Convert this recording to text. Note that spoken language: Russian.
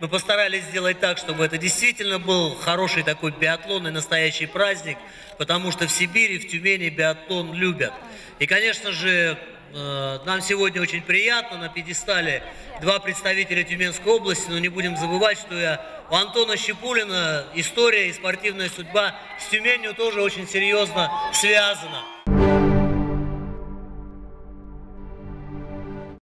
Мы постарались сделать так, чтобы это действительно был хороший такой биатлон и настоящий праздник, потому что в Сибири, в Тюмени биатлон любят. И, конечно же, э, нам сегодня очень приятно на пьедестале два представителя Тюменской области, но не будем забывать, что я, у Антона Щепулина история и спортивная судьба с Тюменью тоже очень серьезно связана.